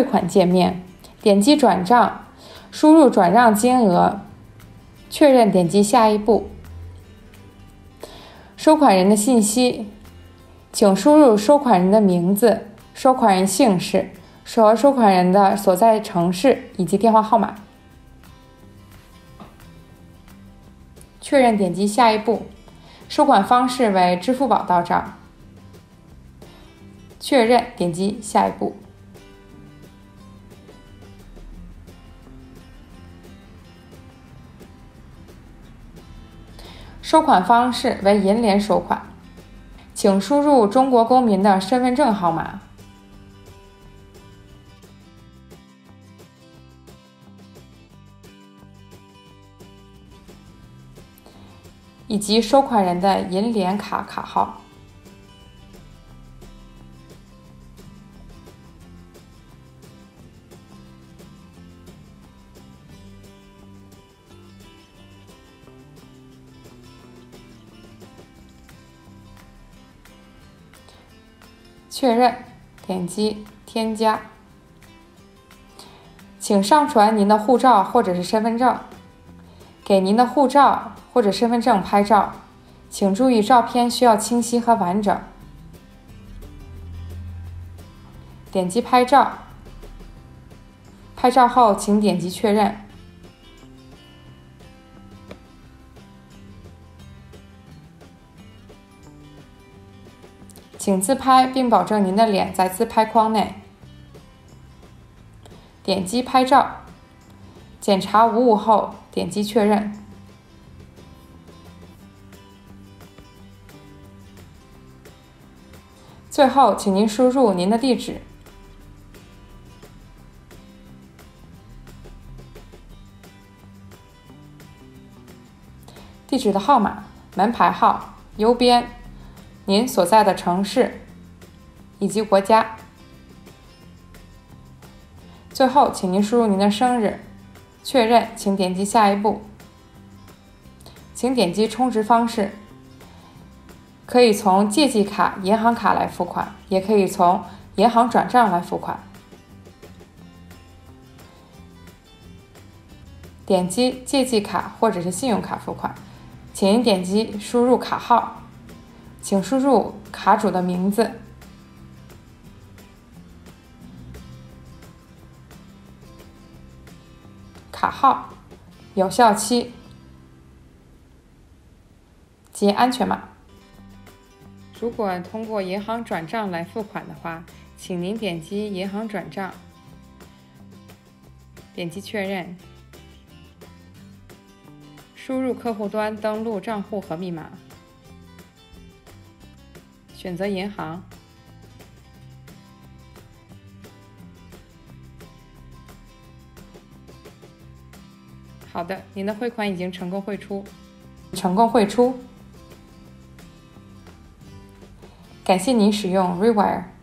汇款界面，点击转账，输入转账金额，确认，点击下一步。收款人的信息，请输入收款人的名字、收款人姓氏和收款人的所在城市以及电话号码。确认，点击下一步。收款方式为支付宝到账。确认，点击下一步。收款方式为银联收款，请输入中国公民的身份证号码以及收款人的银联卡卡号。确认，点击添加。请上传您的护照或者是身份证。给您的护照或者身份证拍照，请注意照片需要清晰和完整。点击拍照。拍照后，请点击确认。请自拍，并保证您的脸在自拍框内。点击拍照，检查无误后，点击确认。最后，请您输入您的地址、地址的号码、门牌号、邮编。您所在的城市以及国家。最后，请您输入您的生日，确认，请点击下一步。请点击充值方式，可以从借记卡、银行卡来付款，也可以从银行转账来付款。点击借记卡或者是信用卡付款，请您点击输入卡号。请输入卡主的名字、卡号、有效期及安全码。如果通过银行转账来付款的话，请您点击银行转账，点击确认，输入客户端登录账户和密码。选择银行。好的，您的汇款已经成功汇出，成功汇出。感谢您使用 Rewire。